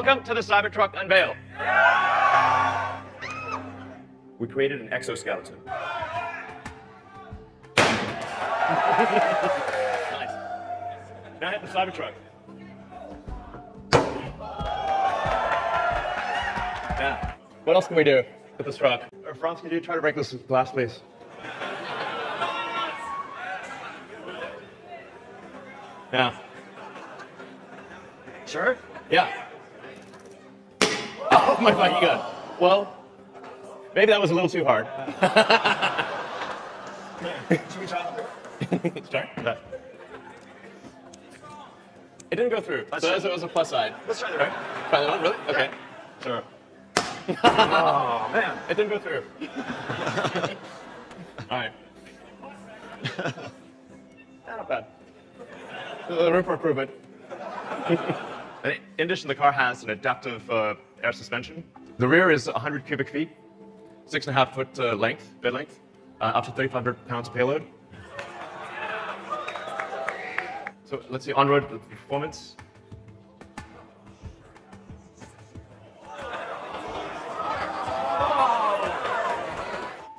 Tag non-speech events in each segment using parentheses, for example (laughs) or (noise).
Welcome to the Cybertruck unveil. We created an exoskeleton. nice. Now hit the Cybertruck. Now, what else can we do with this truck? Or Franz, can you try to break this glass, please? Now. Sure? Yeah. Oh (laughs) my fucking god. Well, maybe that was a little too hard. Should we try? Start. It didn't go through. Let's so that was a plus side. Let's try the Right? Try that one, really? Okay. Sure. (laughs) Oh man. It didn't go through. (laughs) All right. Not bad. Room for improvement. In addition, the car has an adaptive uh, air suspension. The rear is 100 cubic feet, six and a half foot uh, length, bed length, uh, up to 3,500 pounds of payload. So let's see on-road performance.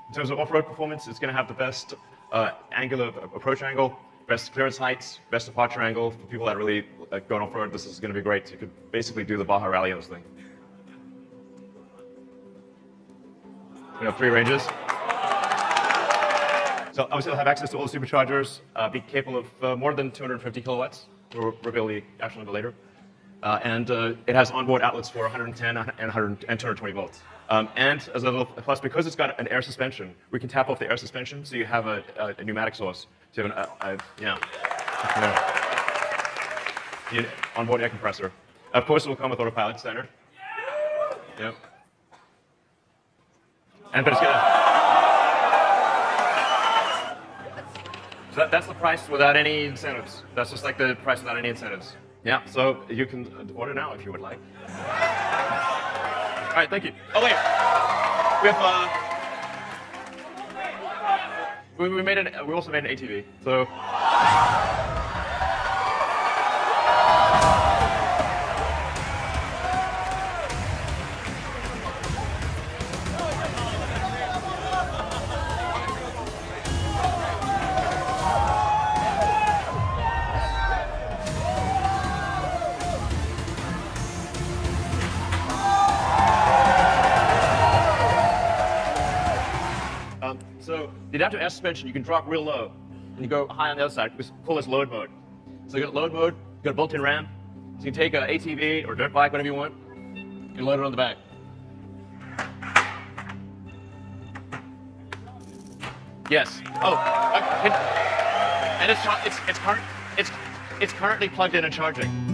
In terms of off-road performance, it's going to have the best uh, angular approach angle, best clearance heights, best departure angle. For people that really like going off-road, this is going to be great. You could basically do the Baja Rally on this thing. We have three ranges. So obviously, it'll have access to all the superchargers, uh, be capable of uh, more than 250 kilowatts. We'll reveal the actual number later. Uh, and uh, it has onboard outlets for 110 and, 100, and 220 volts. Um, and as a little plus, because it's got an air suspension, we can tap off the air suspension, so you have a, a, a pneumatic source. Have an, a, a, yeah, yeah. Onboard air compressor. Of course, it will come with autopilot standard. Yep. And but it's gonna. So that, that's the price without any incentives. That's just like the price without any incentives. Yeah, so you can order now if you would like. All right, thank you. Oh wait, we have. Uh, we, we made an. We also made an ATV. So. Um, so the adaptive air suspension, you can drop real low, and you go high on the other side. We call this load mode. So you got load mode, you got a built-in RAM. So you can take an ATV or dirt bike, whatever you want, and load it on the back. Yes. Oh, it- and it's it's it's current it's it's currently plugged in and charging.